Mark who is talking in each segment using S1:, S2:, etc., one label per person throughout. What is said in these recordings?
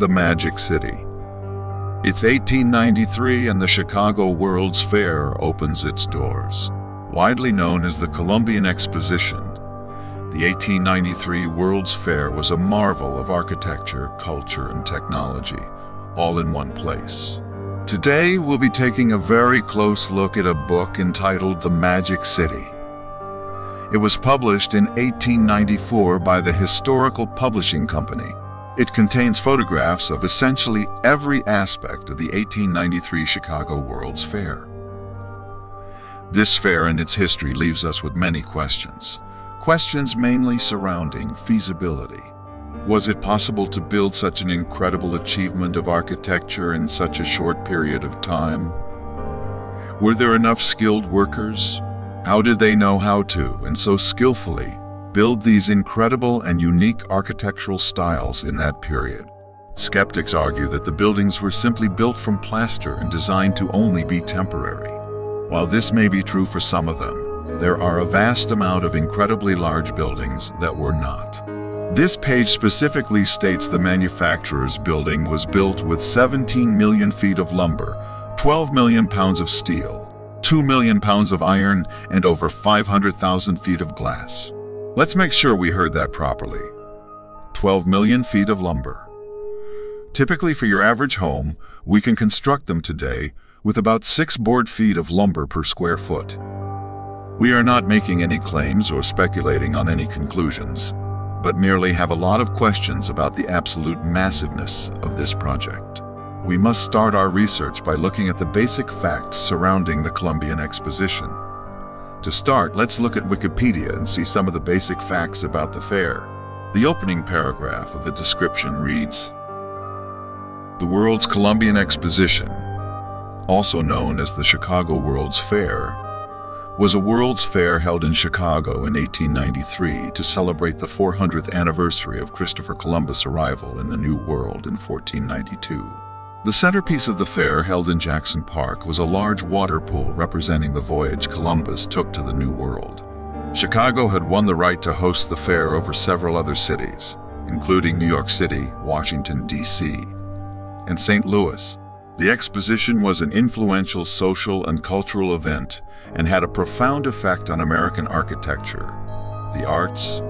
S1: the Magic City. It's 1893 and the Chicago World's Fair opens its doors. Widely known as the Columbian Exposition, the 1893 World's Fair was a marvel of architecture, culture, and technology, all in one place. Today, we'll be taking a very close look at a book entitled The Magic City. It was published in 1894 by the Historical Publishing Company it contains photographs of essentially every aspect of the 1893 Chicago World's Fair. This fair and its history leaves us with many questions. Questions mainly surrounding feasibility. Was it possible to build such an incredible achievement of architecture in such a short period of time? Were there enough skilled workers? How did they know how to, and so skillfully, build these incredible and unique architectural styles in that period. Skeptics argue that the buildings were simply built from plaster and designed to only be temporary. While this may be true for some of them, there are a vast amount of incredibly large buildings that were not. This page specifically states the manufacturer's building was built with 17 million feet of lumber, 12 million pounds of steel, 2 million pounds of iron, and over 500,000 feet of glass. Let's make sure we heard that properly. 12 million feet of lumber. Typically for your average home, we can construct them today with about six board feet of lumber per square foot. We are not making any claims or speculating on any conclusions, but merely have a lot of questions about the absolute massiveness of this project. We must start our research by looking at the basic facts surrounding the Columbian Exposition. To start, let's look at Wikipedia and see some of the basic facts about the fair. The opening paragraph of the description reads, The World's Columbian Exposition, also known as the Chicago World's Fair, was a World's Fair held in Chicago in 1893 to celebrate the 400th anniversary of Christopher Columbus' arrival in the New World in 1492. The centerpiece of the fair, held in Jackson Park, was a large water pool representing the voyage Columbus took to the New World. Chicago had won the right to host the fair over several other cities, including New York City, Washington, D.C., and St. Louis. The exposition was an influential social and cultural event and had a profound effect on American architecture, the arts,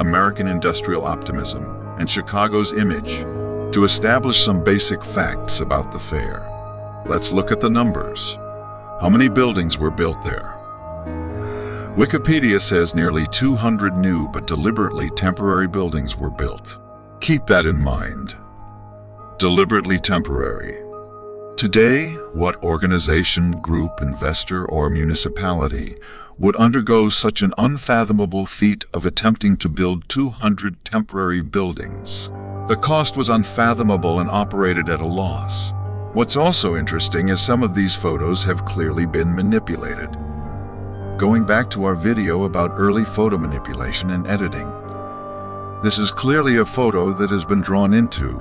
S1: American industrial optimism, and Chicago's image to establish some basic facts about the fair. Let's look at the numbers. How many buildings were built there? Wikipedia says nearly 200 new but deliberately temporary buildings were built. Keep that in mind. Deliberately temporary. Today, what organization, group, investor, or municipality would undergo such an unfathomable feat of attempting to build 200 temporary buildings? The cost was unfathomable and operated at a loss. What's also interesting is some of these photos have clearly been manipulated. Going back to our video about early photo manipulation and editing. This is clearly a photo that has been drawn into.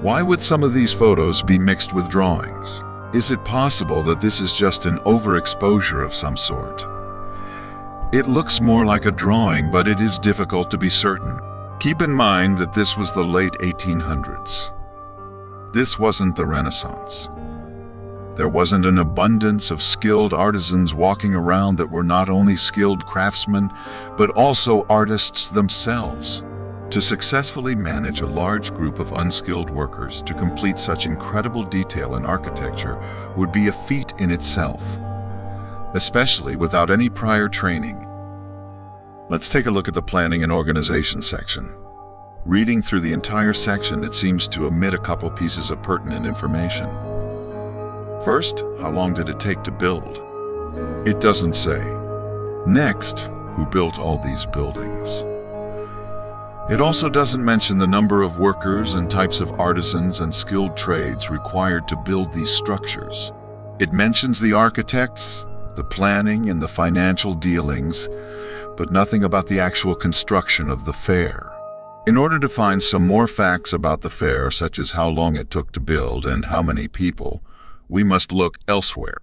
S1: Why would some of these photos be mixed with drawings? Is it possible that this is just an overexposure of some sort? It looks more like a drawing, but it is difficult to be certain. Keep in mind that this was the late 1800s. This wasn't the Renaissance. There wasn't an abundance of skilled artisans walking around that were not only skilled craftsmen, but also artists themselves. To successfully manage a large group of unskilled workers to complete such incredible detail in architecture would be a feat in itself, especially without any prior training Let's take a look at the planning and organization section. Reading through the entire section, it seems to omit a couple pieces of pertinent information. First, how long did it take to build? It doesn't say. Next, who built all these buildings? It also doesn't mention the number of workers and types of artisans and skilled trades required to build these structures. It mentions the architects, the planning and the financial dealings, but nothing about the actual construction of the fair. In order to find some more facts about the fair, such as how long it took to build and how many people, we must look elsewhere.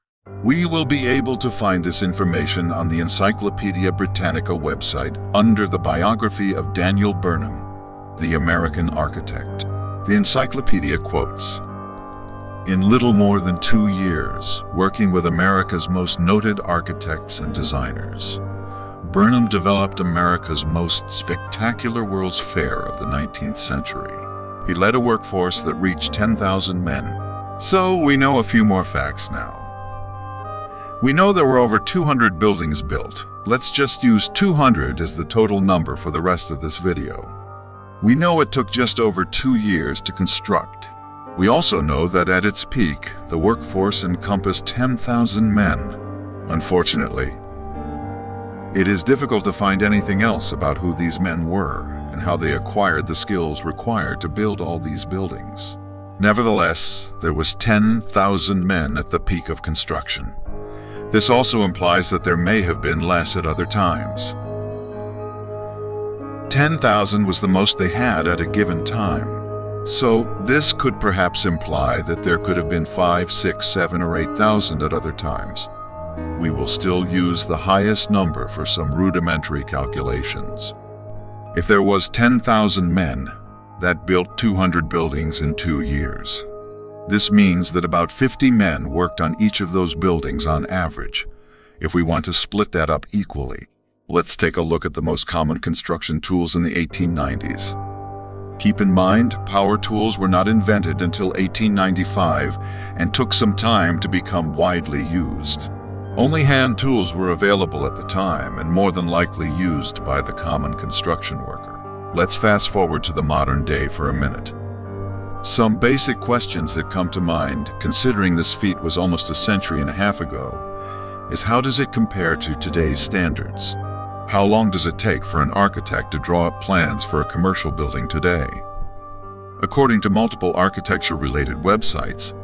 S1: We will be able to find this information on the Encyclopedia Britannica website under the biography of Daniel Burnham, the American architect. The encyclopedia quotes, In little more than two years, working with America's most noted architects and designers, Burnham developed America's most spectacular World's Fair of the 19th century. He led a workforce that reached 10,000 men. So we know a few more facts now. We know there were over 200 buildings built. Let's just use 200 as the total number for the rest of this video. We know it took just over two years to construct. We also know that at its peak, the workforce encompassed 10,000 men. Unfortunately, it is difficult to find anything else about who these men were and how they acquired the skills required to build all these buildings. Nevertheless, there was 10,000 men at the peak of construction. This also implies that there may have been less at other times. 10,000 was the most they had at a given time. So this could perhaps imply that there could have been 5, 6, 7, or 8,000 at other times. We will still use the highest number for some rudimentary calculations. If there was 10,000 men, that built 200 buildings in two years. This means that about 50 men worked on each of those buildings on average. If we want to split that up equally, let's take a look at the most common construction tools in the 1890s. Keep in mind, power tools were not invented until 1895 and took some time to become widely used. Only hand tools were available at the time and more than likely used by the common construction worker. Let's fast forward to the modern day for a minute. Some basic questions that come to mind, considering this feat was almost a century and a half ago, is how does it compare to today's standards? How long does it take for an architect to draw up plans for a commercial building today? According to multiple architecture-related websites,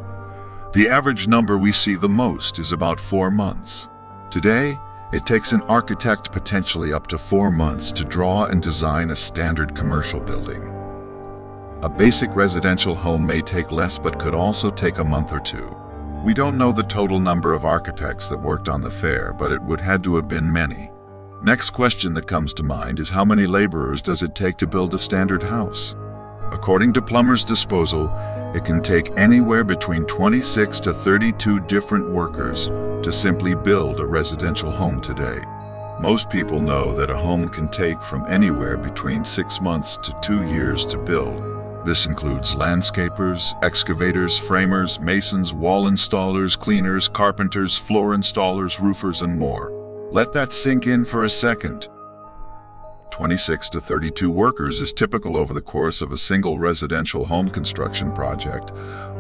S1: the average number we see the most is about four months. Today, it takes an architect potentially up to four months to draw and design a standard commercial building. A basic residential home may take less but could also take a month or two. We don't know the total number of architects that worked on the fair, but it would had to have been many. Next question that comes to mind is how many laborers does it take to build a standard house? According to Plumbers Disposal, it can take anywhere between 26 to 32 different workers to simply build a residential home today. Most people know that a home can take from anywhere between six months to two years to build. This includes landscapers, excavators, framers, masons, wall installers, cleaners, carpenters, floor installers, roofers, and more. Let that sink in for a second. 26 to 32 workers is typical over the course of a single residential home construction project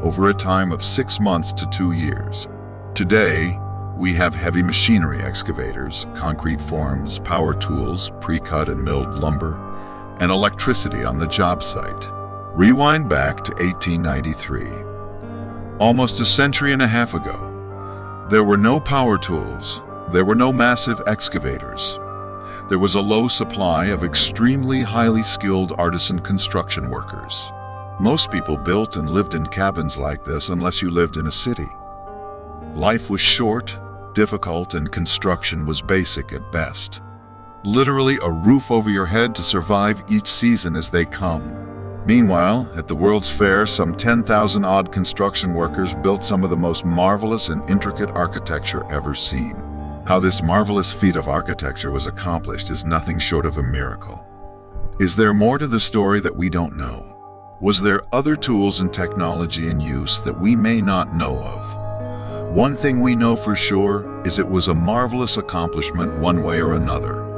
S1: over a time of six months to two years. Today, we have heavy machinery excavators, concrete forms, power tools, pre-cut and milled lumber, and electricity on the job site. Rewind back to 1893. Almost a century and a half ago, there were no power tools, there were no massive excavators. There was a low supply of extremely highly skilled artisan construction workers. Most people built and lived in cabins like this unless you lived in a city. Life was short, difficult, and construction was basic at best. Literally a roof over your head to survive each season as they come. Meanwhile, at the World's Fair, some 10,000 odd construction workers built some of the most marvelous and intricate architecture ever seen. How this marvelous feat of architecture was accomplished is nothing short of a miracle. Is there more to the story that we don't know? Was there other tools and technology in use that we may not know of? One thing we know for sure is it was a marvelous accomplishment one way or another.